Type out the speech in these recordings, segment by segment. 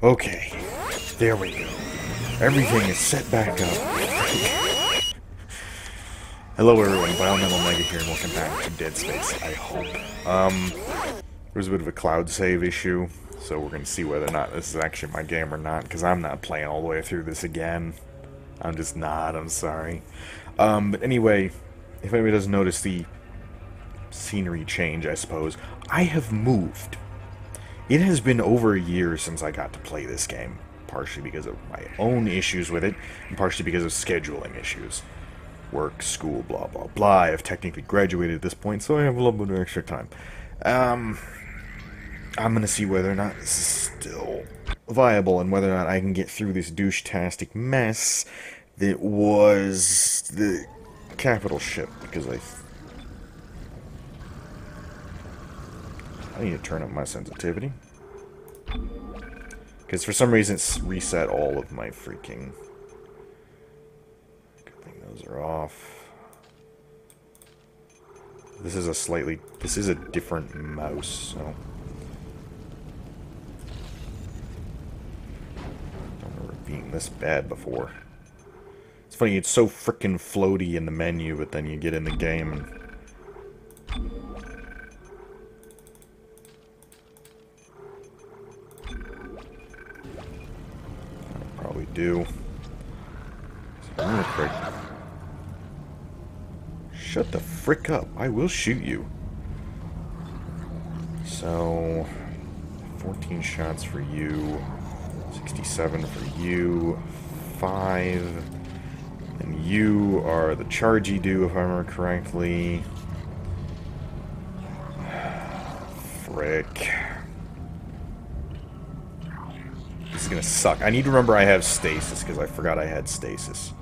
Okay. There we go. Everything is set back up. Hello everyone, Biometal Omega here and welcome back to Dead Space, I hope. Um, there was a bit of a cloud save issue, so we're going to see whether or not this is actually my game or not, because I'm not playing all the way through this again. I'm just not, I'm sorry. Um, but anyway, if anybody doesn't notice the scenery change, I suppose, I have moved. It has been over a year since I got to play this game, partially because of my own issues with it, and partially because of scheduling issues. Work, school, blah, blah, blah. I've technically graduated at this point, so I have a little bit of extra time. Um, I'm going to see whether or not this is still viable and whether or not I can get through this douche-tastic mess that was the capital ship, because I... I need to turn up my sensitivity. Because for some reason it's reset all of my freaking... Good thing those are off. This is a slightly... This is a different mouse, so... Don't remember being this bad before. It's funny, it's so freaking floaty in the menu, but then you get in the game and... do. Shut the frick up. I will shoot you. So... 14 shots for you. 67 for you. 5... And you are the charge you do, if I remember correctly. Frick. Is gonna suck. I need to remember I have stasis, because I forgot I had stasis.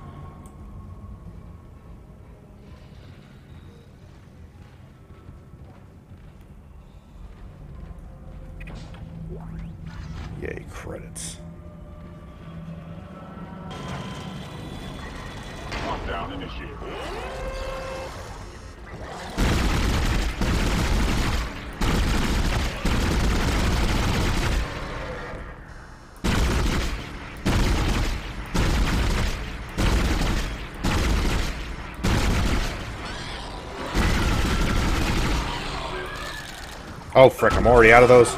Oh, frick, I'm already out of those.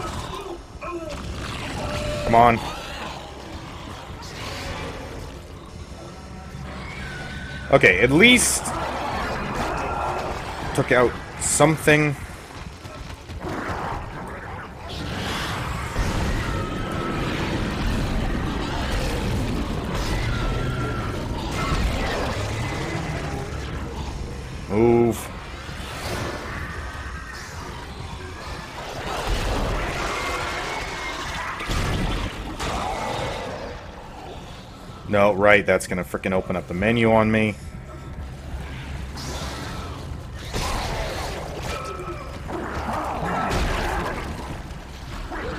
Come on. Okay, at least took out something. Right, that's gonna freaking open up the menu on me.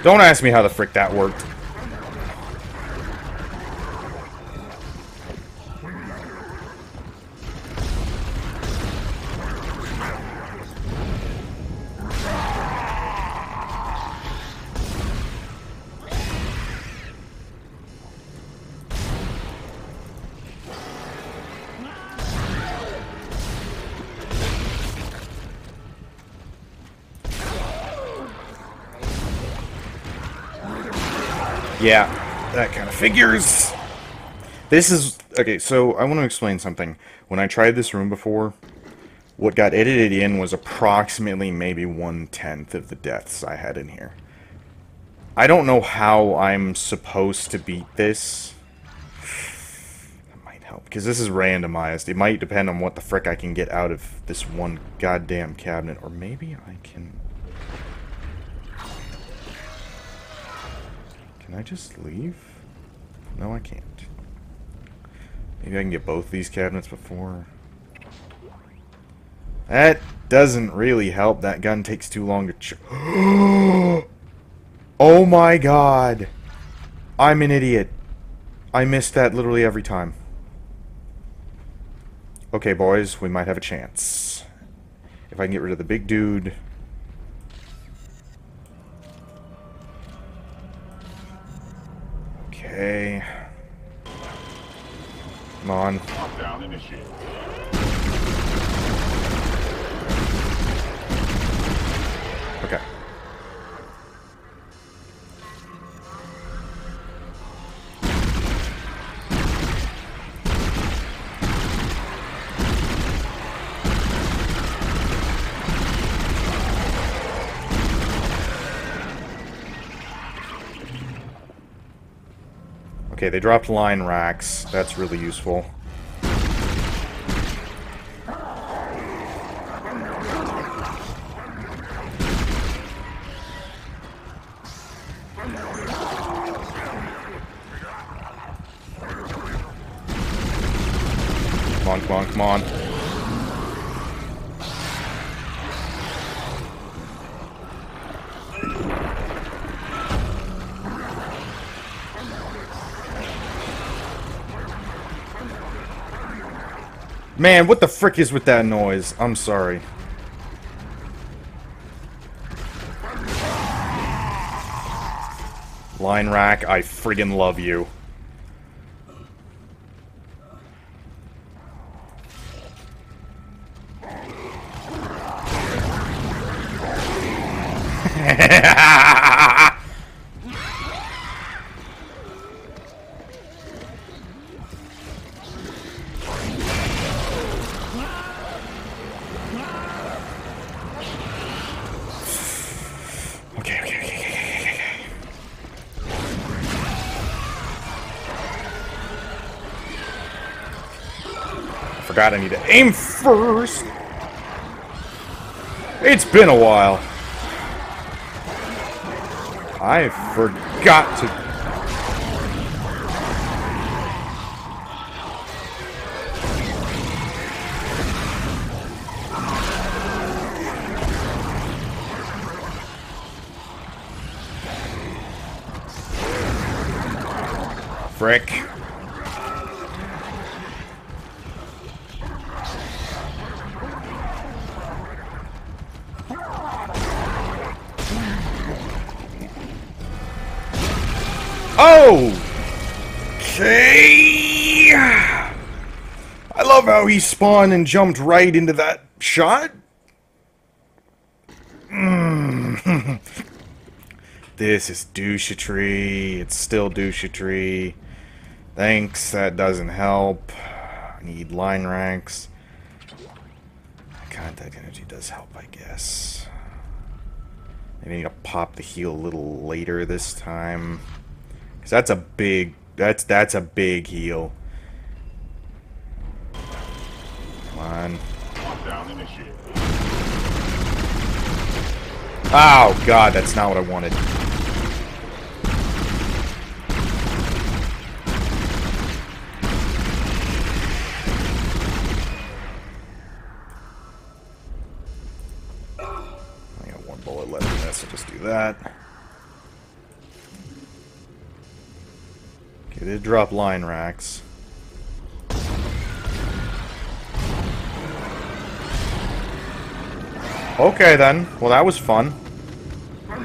Don't ask me how the frick that worked. Yeah, that kind of figures. This is... Okay, so I want to explain something. When I tried this room before, what got edited in was approximately maybe one-tenth of the deaths I had in here. I don't know how I'm supposed to beat this. That might help, because this is randomized. It might depend on what the frick I can get out of this one goddamn cabinet. Or maybe I can... Can I just leave? No, I can't. Maybe I can get both these cabinets before... That doesn't really help. That gun takes too long to Oh my god! I'm an idiot. I miss that literally every time. Okay, boys, we might have a chance. If I can get rid of the big dude... Okay. Come on. Okay. Okay, they dropped line racks. That's really useful. Come on, come on, come on. Man, what the frick is with that noise? I'm sorry. Line rack, I friggin' love you. I need to aim first. It's been a while. I forgot to... Spawned and jumped right into that shot. Mm. this is douchetry. It's still douchetry. Thanks, that doesn't help. I need line racks. Contact energy does help, I guess. I need to pop the heal a little later this time. Cause that's a big that's that's a big heal. Come on. Oh god, that's not what I wanted. I got one bullet left in this, I'll just do that. Okay, they drop line racks. Okay then. Well, that was fun. I'm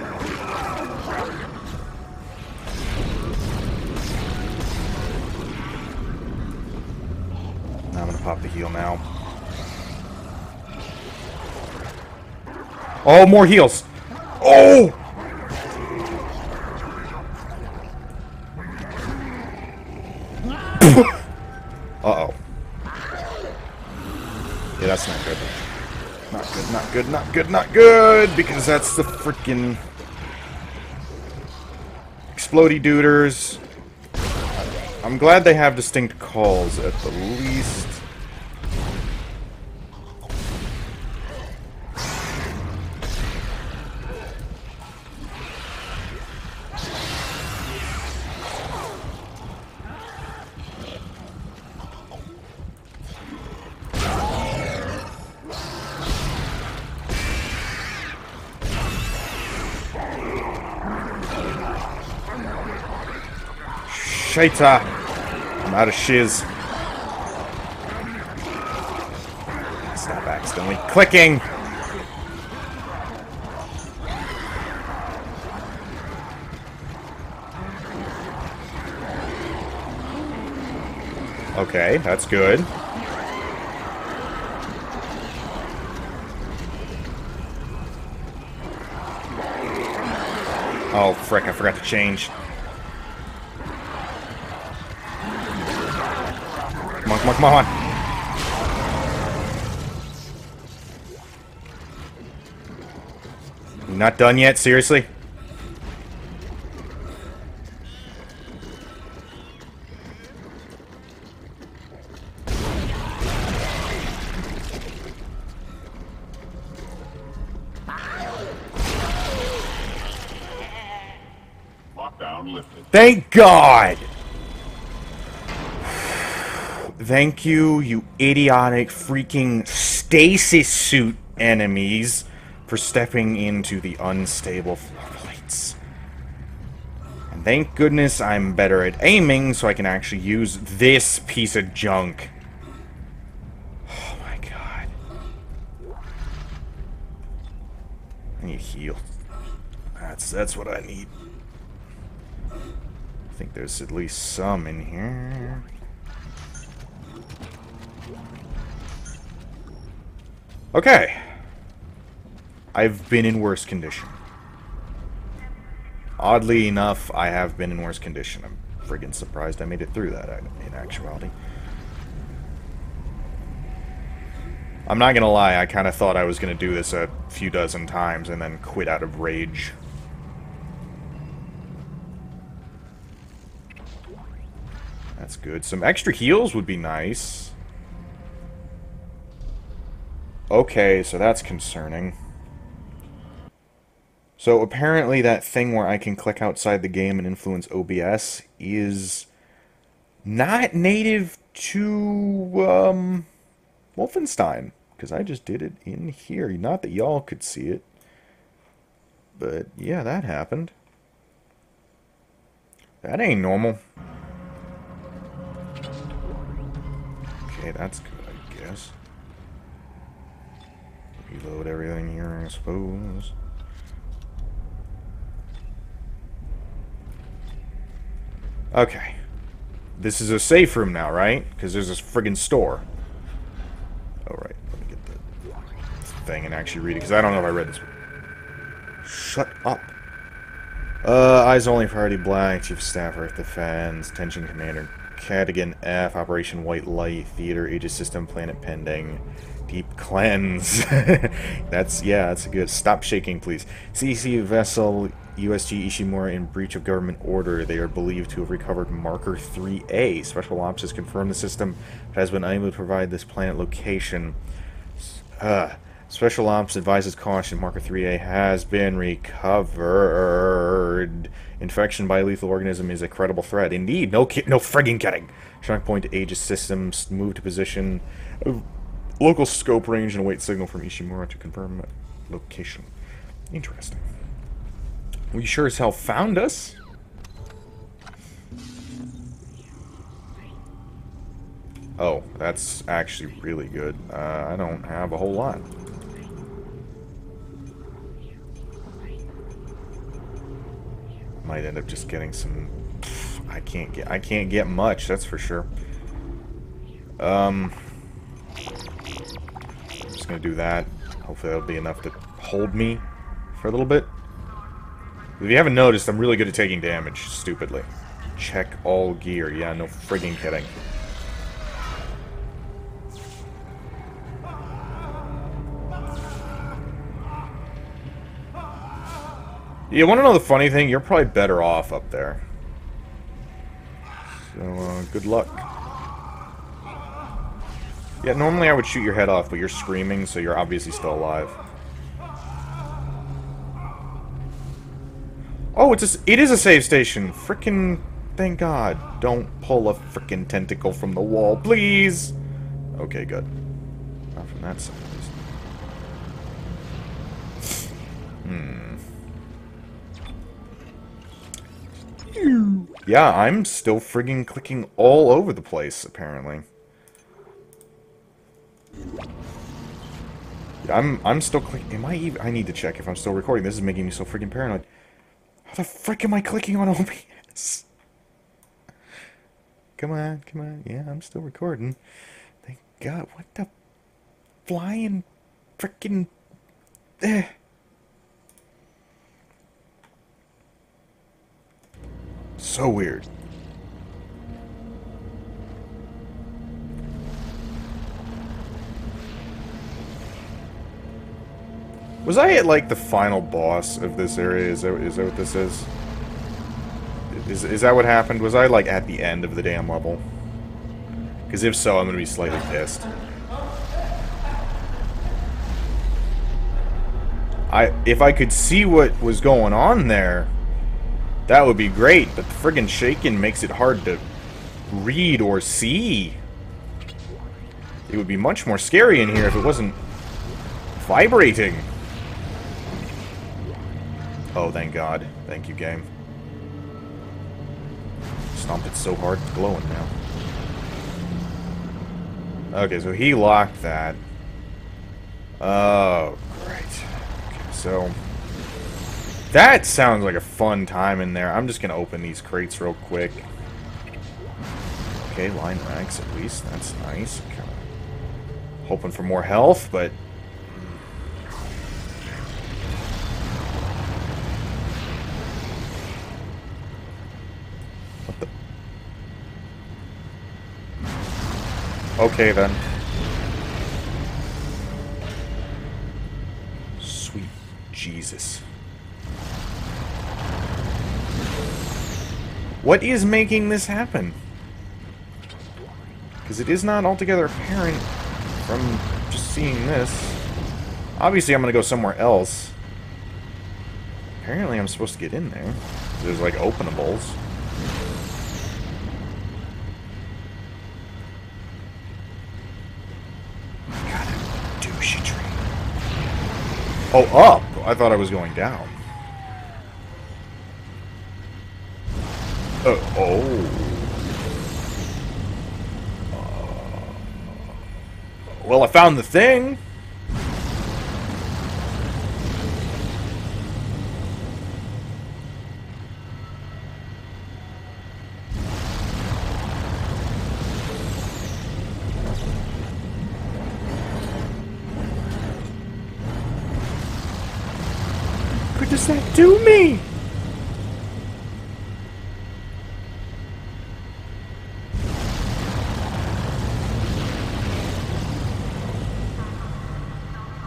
gonna pop the heal now. Oh, more heals. Oh! Uh-oh. Yeah, that's not good. Not good, not good, not good, because that's the freaking explody duders. I'm glad they have distinct calls at the least. Shaita. I'm out of shiz. Stop accidentally clicking. Okay, that's good. Oh, frick, I forgot to change. Come on, come on, come on. Not done yet, seriously? Thank God! Thank you, you idiotic freaking stasis suit enemies, for stepping into the unstable flights. And thank goodness I'm better at aiming so I can actually use this piece of junk. Oh my god. I need heal. That's that's what I need. I think there's at least some in here. Okay. I've been in worse condition. Oddly enough, I have been in worse condition. I'm friggin' surprised I made it through that in actuality. I'm not gonna lie, I kind of thought I was gonna do this a few dozen times and then quit out of rage. That's good. Some extra heals would be nice. Okay, so that's concerning. So apparently that thing where I can click outside the game and influence OBS is not native to um, Wolfenstein. Because I just did it in here. Not that y'all could see it. But yeah, that happened. That ain't normal. Okay, that's good, I guess. Reload everything here, I suppose. Okay. This is a safe room now, right? Because there's this friggin' store. Oh, right. Let me get the thing and actually read it, because I don't know if I read this. Shut up. Uh, eyes only priority black, Chief of Staff Earth Defense, Tension Commander Cadigan F, Operation White Light, Theater, Aegis System, Planet Pending, Deep Cleanse. that's, yeah, that's a good. Stop shaking, please. CC Vessel, USG Ishimura in breach of government order. They are believed to have recovered Marker 3A. Special Ops has confirmed the system has been unable to provide this planet location. Uh, Special Ops advises caution. Marker 3A has been recovered. Infection by lethal organism is a credible threat. Indeed, no no frigging kidding. Shock point to Aegis systems. Move to position. Local scope range and await signal from Ishimura to confirm location. Interesting. We sure as hell found us. Oh, that's actually really good. Uh, I don't have a whole lot. Might end up just getting some. I can't get. I can't get much. That's for sure. Um, Just gonna do that. Hopefully that'll be enough to hold me for a little bit. If you haven't noticed, I'm really good at taking damage, stupidly. Check all gear. Yeah, no frigging kidding. You want to know the funny thing? You're probably better off up there. So, uh, good luck. Yeah, normally I would shoot your head off, but you're screaming, so you're obviously still alive. Oh, it's a, it is a save station. Frickin' thank God. Don't pull a frickin' tentacle from the wall, please. Okay, good. Not from that side. Hmm. Yeah, I'm still friggin' clicking all over the place, apparently. I'm I'm still clicking. Am I even? I need to check if I'm still recording. This is making me so freaking paranoid. How the frick am I clicking on OBS? come on, come on. Yeah, I'm still recording. Thank God. What the flying frickin' eh. So weird. Was I at like the final boss of this area? Is that is that what this is? Is is that what happened? Was I like at the end of the damn level? Because if so, I'm gonna be slightly pissed. I if I could see what was going on there, that would be great. But the friggin' shaking makes it hard to read or see. It would be much more scary in here if it wasn't vibrating. Oh, thank God. Thank you, game. Stomped it so hard, it's glowing now. Okay, so he locked that. Oh, great. Okay, so... That sounds like a fun time in there. I'm just gonna open these crates real quick. Okay, line racks at least. That's nice. Kinda hoping for more health, but Okay, then. Sweet Jesus. What is making this happen? Because it is not altogether apparent from just seeing this. Obviously, I'm going to go somewhere else. Apparently, I'm supposed to get in there. There's, like, openables. Oh, up! I thought I was going down. Uh, oh. Uh, well, I found the thing. Does that do me?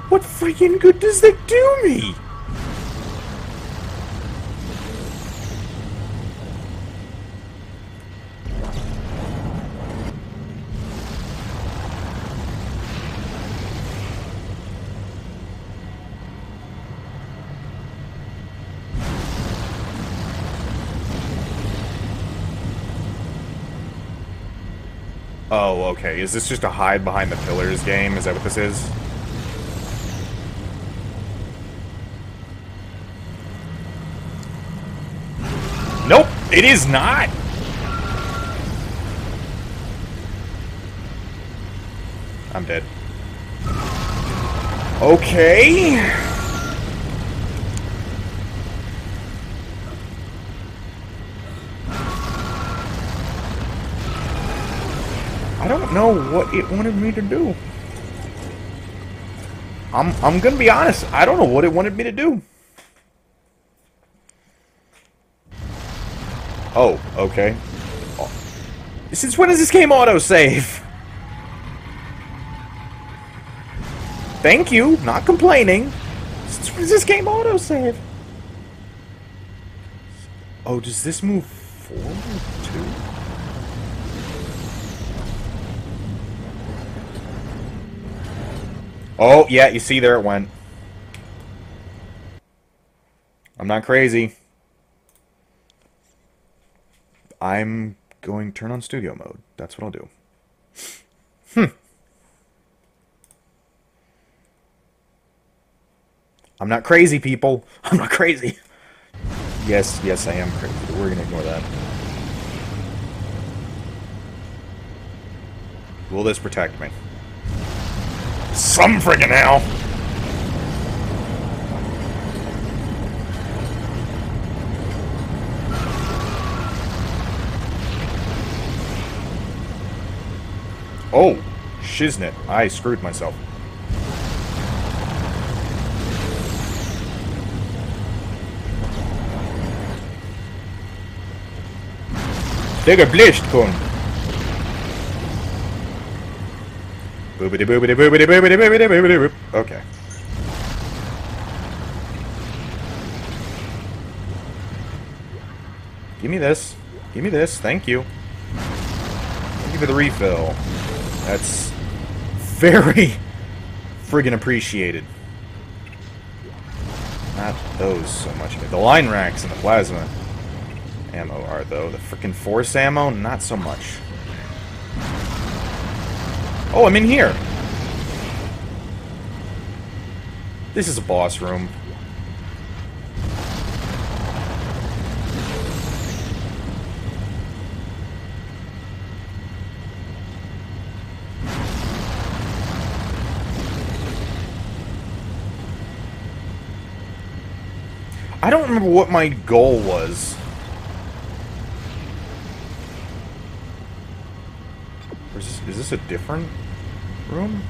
What freaking good does that do me? Oh, okay. Is this just a hide behind the pillars game? Is that what this is? Nope, it is not! I'm dead. Okay. Know what it wanted me to do. I'm I'm gonna be honest. I don't know what it wanted me to do. Oh, okay. Since when does this game autosave? Thank you, not complaining. Since when does this game autosave? Oh, does this move forward too? Oh, yeah, you see there it went. I'm not crazy. I'm going to turn on studio mode. That's what I'll do. Hmm. I'm not crazy, people. I'm not crazy. Yes, yes, I am crazy. We're going to ignore that. Will this protect me? Some friggin' hell! Oh, shiznit. I screwed myself. Digga blisht kun. Boobity boobity boobity boobity boobity boobity boop. Okay. Give me this. Give me this. Thank you. Thank you for the refill. That's very friggin' appreciated. Not those so much. The line racks and the plasma ammo are, though. The frickin' force ammo, not so much. Oh, I'm in here! This is a boss room. I don't remember what my goal was. Or is this, is this a different room?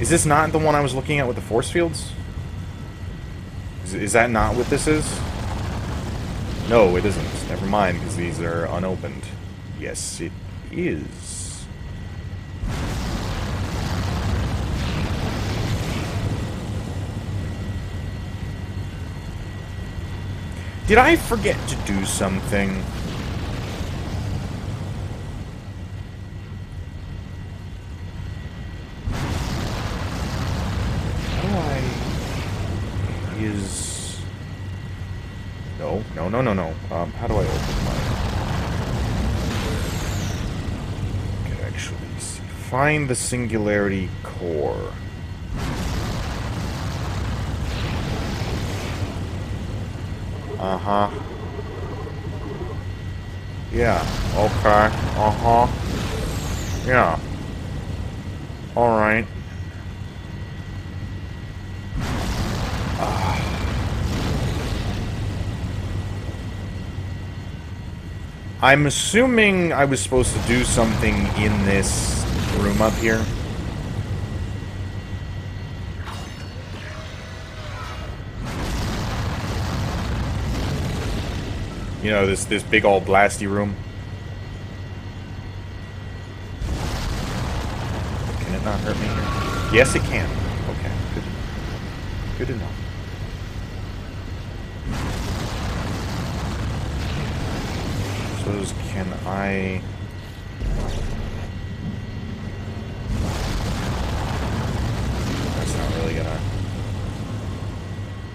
Is this not the one I was looking at with the force fields? Is, is that not what this is? No, it isn't. Never mind, because these are unopened. Yes, it is. Did I forget to do something? How do I use... No, no, no. Um, how do I open. Can actually. Find the Singularity Core. Uh-huh. Yeah, okay. Uh-huh. Yeah. Alright. I'm assuming I was supposed to do something in this room up here. You know, this this big old blasty room. Can it not hurt me here? Yes, it can. Okay, good. Good to can I? That's not really gonna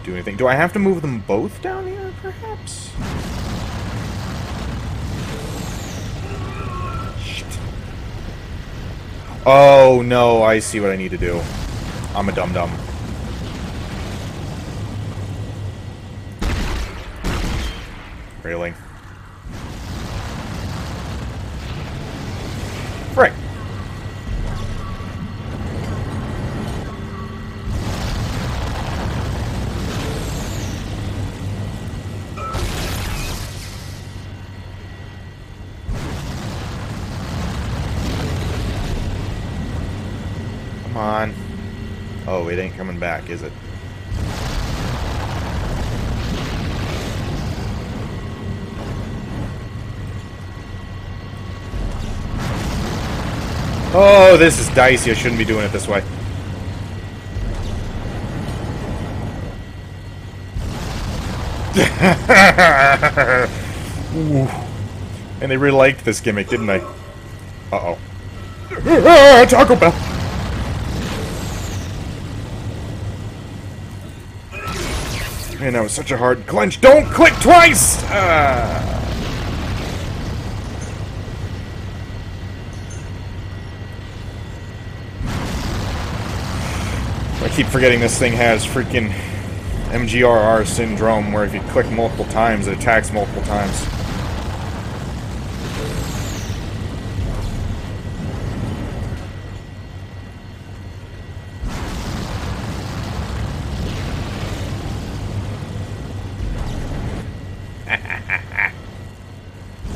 do anything. Do I have to move them both down here, perhaps? Shit. Oh, no, I see what I need to do. I'm a dum-dum. Back, is it? Oh, this is dicey. I shouldn't be doing it this way. And they really liked this gimmick, didn't they? Uh-oh. Ah, Taco Bell! Man, that was such a hard clench. Don't click twice! Ah. I keep forgetting this thing has freaking MGRR syndrome, where if you click multiple times, it attacks multiple times.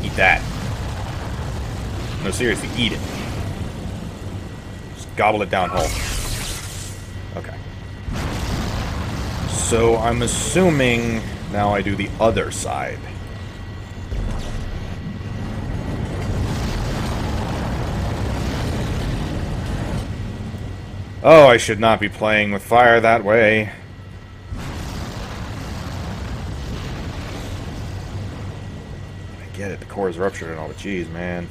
Eat that. Seriously, eat it. Just gobble it down whole. Okay. So I'm assuming now I do the other side. Oh, I should not be playing with fire that way. I get it, the core is ruptured and all, but geez, man.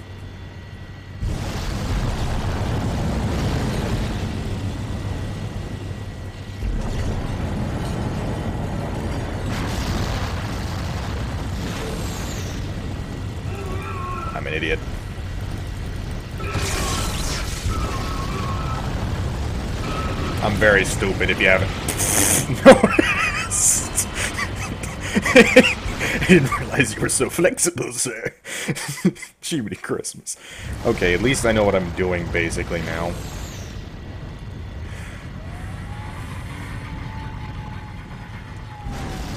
Very stupid if you haven't. I didn't realize you were so flexible, sir. Jiminy Christmas. Okay, at least I know what I'm doing basically now.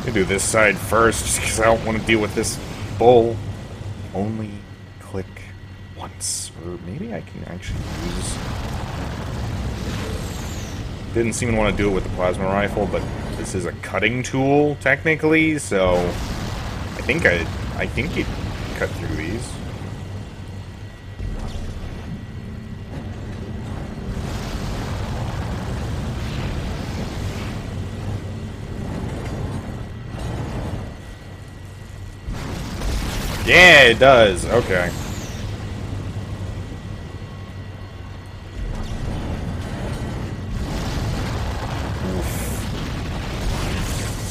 i do this side first, just because I don't want to deal with this bull. Only click once. Or maybe I can actually use... Didn't seem to want to do it with the plasma rifle, but this is a cutting tool, technically, so... I think I... I think it cut through these. Yeah, it does. Okay.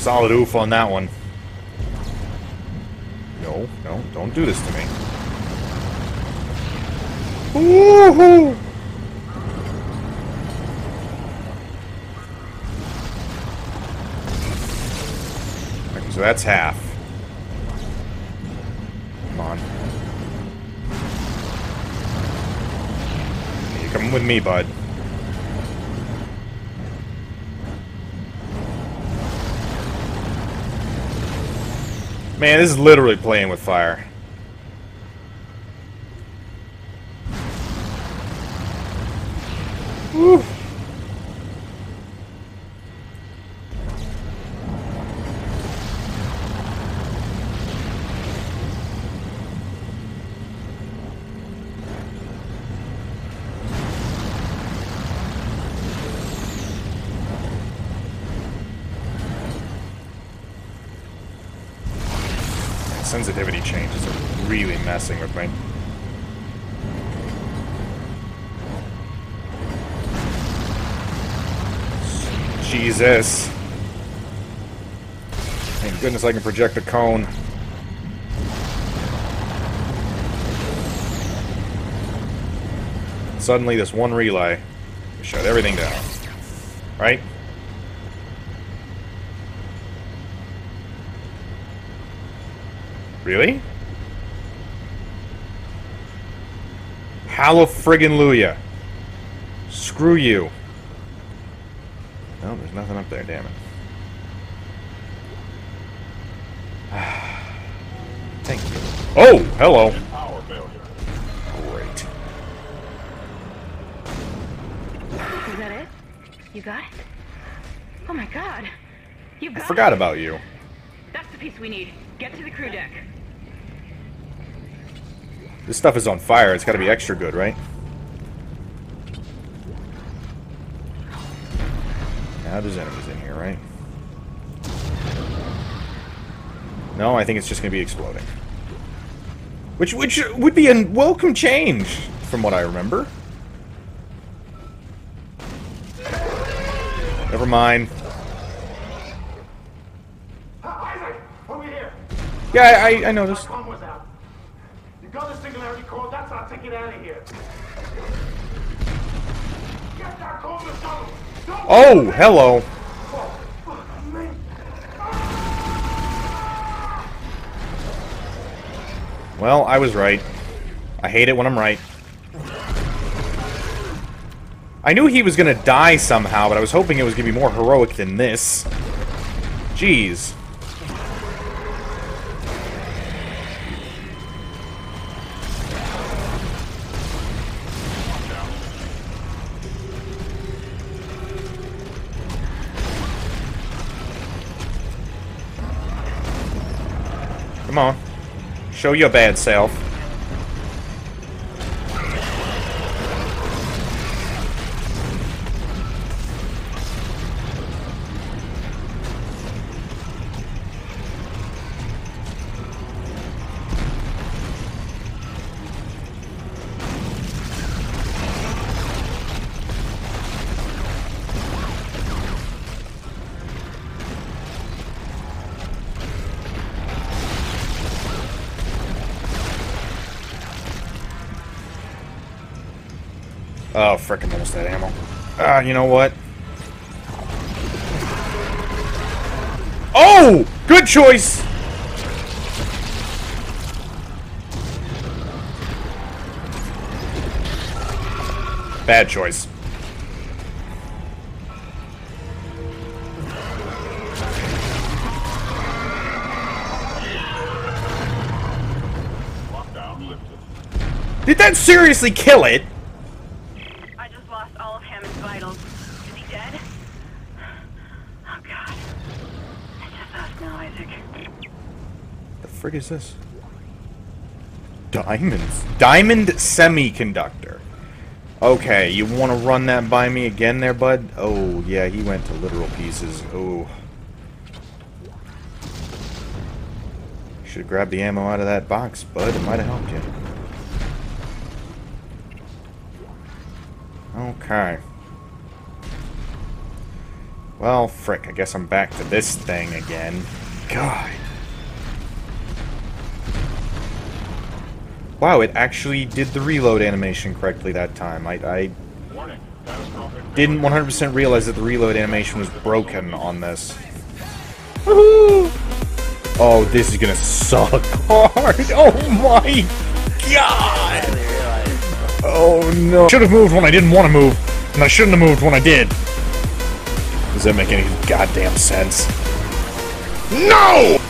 Solid oof on that one. No, no, don't do this to me. Woohoo! Okay, so that's half. Come on. You coming with me, bud. Man, this is literally playing with fire. Messing with me. Jesus. Thank goodness I can project a cone. Suddenly this one relay shut everything down. Right? Really? Hallelujah. Screw you. No, there's nothing up there, damn it. Thank you. Oh, hello. Great. Is that it? You got it? Oh my god. You got I forgot it. about you. That's the piece we need. Get to the crew deck. This stuff is on fire. It's got to be extra good, right? Now there's enemies in here, right? No, I think it's just going to be exploding. Which, which would be a welcome change, from what I remember. Never mind. Uh, Isaac, over here. Yeah, I, I noticed. Tom was out. You got the singularity core. That's our ticket out of here. Get that code to tunnel. Don't Oh, hello. Well, I was right. I hate it when I'm right. I knew he was gonna die somehow, but I was hoping it was gonna be more heroic than this. Jeez. Come on. Show your bad self. Oh, frick, I'm almost of ammo. Ah, you know what? Oh! Good choice! Bad choice. Did that seriously kill it? I just lost all of Hammond's vitals. Is he dead? Oh god. It's just us now, Isaac. The frig is this? Diamonds. Diamond semiconductor. Okay, you want to run that by me again there, bud? Oh, yeah, he went to literal pieces. Oh. Should have grabbed the ammo out of that box, bud. It might have helped you. Okay. Well, frick, I guess I'm back to this thing again. God. Wow, it actually did the reload animation correctly that time. I, I didn't 100% realize that the reload animation was broken on this. Woohoo! Oh, this is gonna suck hard. Oh my god! Oh no. Should have moved when I didn't want to move, and I shouldn't have moved when I did. Does that make any goddamn sense? No!